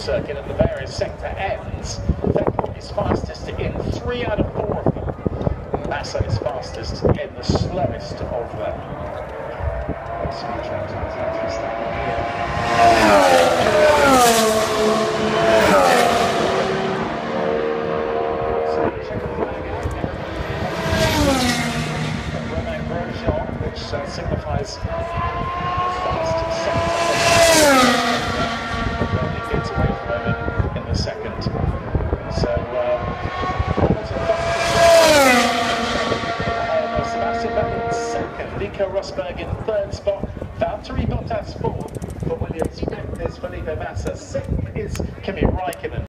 circuit at the various sector ends. Vettel is fastest in three out of four of them. Massa is fastest in the slowest of them. Which uh, signifies fast second. He gets away from him in, in the second. So, uh, Hamilton fastest. Sebastian Vettel in second. Nico Rosberg in third spot. Valtteri Bottas fourth. For Williams, fifth is Felipe Massa. Sixth is Kimi Raikkonen.